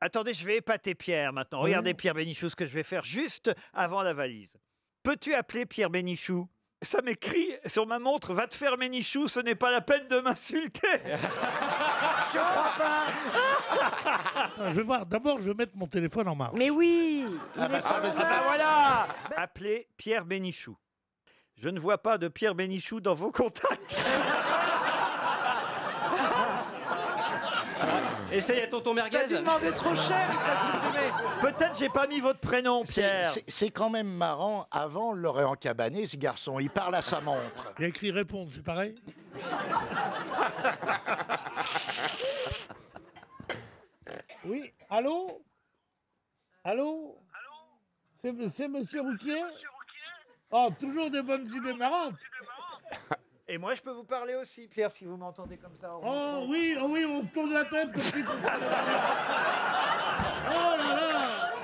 Attendez, je vais épater Pierre maintenant. Regardez Pierre Bénichou ce que je vais faire juste avant la valise. Peux-tu appeler Pierre Bénichou? Ça m'écrit sur ma montre, va te faire Bénichou, ce n'est pas la peine de m'insulter. Je crois pas. Attends, je vais voir. D'abord, je vais mettre mon téléphone en marche. Mais oui il est Ah le c'est pas marche. voilà Appelez Pierre Bénichou. Je ne vois pas de Pierre Bénichou dans vos contacts. Essaye à tonton Merguez. T'as dû demander trop cher, il t'a supprimé. Peut-être j'ai pas mis votre prénom, C'est- Pierre. c'est- C'est quand même marrant. Avant, on l'aurait encabané, ce garçon. Il parle à sa montre. Il y a écrit répondre, c'est pareil? Oui, allô? Allô? C'est c'est Monsieur Rouquier? Oh, toujours des bonnes idées marrantes Et moi, je peux vous parler aussi, Pierre, si vous m'entendez comme ça. Oh oui, oh oui, on se tourne la tête comme si... Oh là là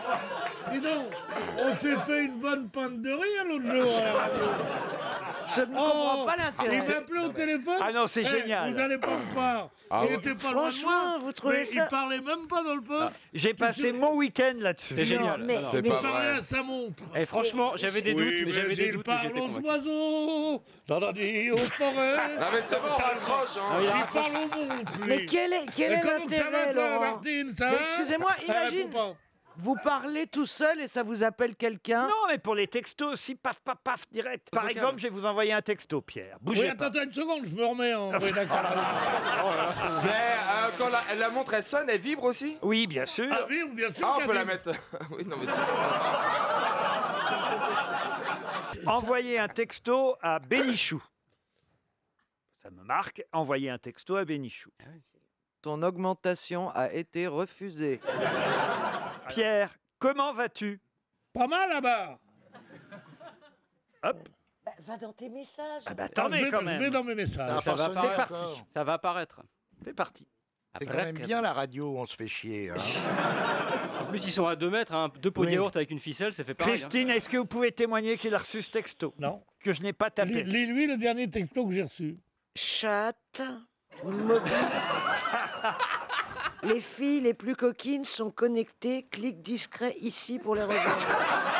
Dis donc, on s'est fait une bonne pinte de rire l'autre jour. Je ne comprends pas l'intérêt. Il m'appelait au téléphone Ah non, c'est Eh, génial. Vous allez pas me croire. Ah il ouais. était pas loin de Franchement, moi. vous trouvez mais ça- Il parlait même pas dans le poste. J'ai passé mon week-end là-dessus. C'est génial. mais- mais- Il parlait à sa montre. Eh, franchement, j'avais des doutes, Oui, mais j'avais des il doutes, mais parle j'étais aux convaincu. oiseaux, dans la nuit, aux forêts. Non, mais c'est bon, raccroche, hein. Non, il Il parle aux montres, lui. Mais quel est, quel Mais est comment ça va, l'intérêt, toi, Laurent Martine, ça Mais va Excusez-moi, Elle imagine, pas. Vous parlez tout seul et ça vous appelle quelqu'un? Non, mais pour les textos aussi, paf, paf, paf, direct. Par Vocal. exemple, je vais vous envoyer un texto, Pierre. Oui, Bougez attends, pas. attends une seconde, je me remets en rédaction. Mais euh, quand la, la montre elle sonne, elle vibre aussi? Oui, bien sûr. Ah oui, bien sûr. Ah, on qu'elle peut la vibre. mettre. oui, non, mais c'est. Envoyez un texto à Bénichou. Ça me marque. Envoyez un texto à Bénichou. Ton augmentation a été refusée. Pierre, comment vas-tu? Pas mal là-bas. Hop. Bah, va dans tes messages. Ah bah je, attendez vais, quand je même. vais dans mes messages. Ça va C'est apparaître. parti. encore. Ça va apparaître. C'est parti. C'est quand Après, même bien la radio où on se fait chier. hein. En plus, ils sont à 2 mètres, hein. deux pots de Oui. yaourt avec une ficelle, ça fait pareil. hein. Christine, est-ce que vous pouvez témoigner qu'il a reçu ce texto? Non. Que je n'ai pas tapé. Lis- Lis-lui le dernier texto que j'ai reçu. Chat, mobile. les filles les plus coquines sont connectées. Clic discret ici pour les rejoindre.